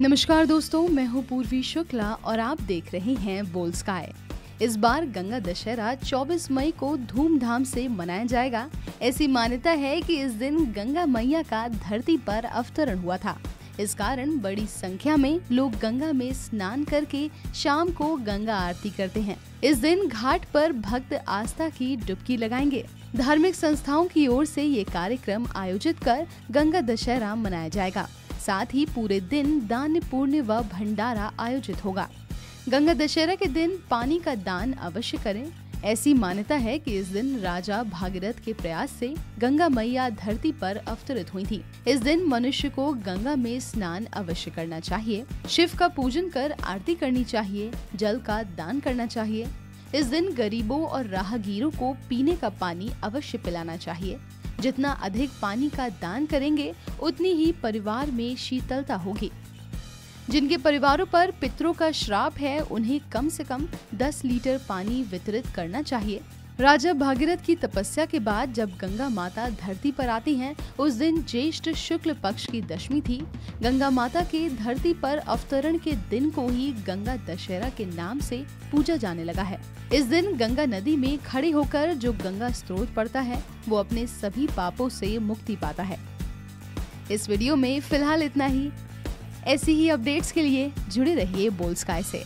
नमस्कार दोस्तों, मैं हूँ पूर्वी शुक्ला और आप देख रहे हैं बोल स्काई। इस बार गंगा दशहरा 24 मई को धूमधाम से मनाया जाएगा। ऐसी मान्यता है कि इस दिन गंगा मैया का धरती पर अवतरण हुआ था। इस कारण बड़ी संख्या में लोग गंगा में स्नान करके शाम को गंगा आरती करते हैं। इस दिन घाट पर भक्त आस्था की डुबकी लगाएँगे। धार्मिक संस्थाओं की ओर से ये कार्यक्रम आयोजित कर गंगा दशहरा मनाया जाएगा। साथ ही पूरे दिन दान पुण्य व भंडारा आयोजित होगा। गंगा दशहरा के दिन पानी का दान अवश्य करें। ऐसी मान्यता है कि इस दिन राजा भागीरथ के प्रयास से गंगा मैया धरती पर अवतरित हुई थी। इस दिन मनुष्य को गंगा में स्नान अवश्य करना चाहिए। शिव का पूजन कर आरती करनी चाहिए, जल का दान करना चाहिए। इस दिन गरीबों और राहगीरों को पीने का पानी अवश्य पिलाना चाहिए। जितना अधिक पानी का दान करेंगे, उतनी ही परिवार में शीतलता होगी। जिनके परिवारों पर पितरों का श्राप है, उन्हें कम से कम 10 लीटर पानी वितरित करना चाहिए। राजा भागीरथ की तपस्या के बाद जब गंगा माता धरती पर आती हैं, उस दिन ज्येष्ठ शुक्ल पक्ष की दशमी थी। गंगा माता के धरती पर अवतरण के दिन को ही गंगा दशहरा के नाम से पूजा जाने लगा है। इस दिन गंगा नदी में खड़े होकर जो गंगा स्रोत पड़ता है वो अपने सभी पापों से मुक्ति पाता है। इस वीडियो में फ़िलहाल इतना ही। ऐसी ही अपडेट्स के लिए जुड़े रहिए बोल स्काई से।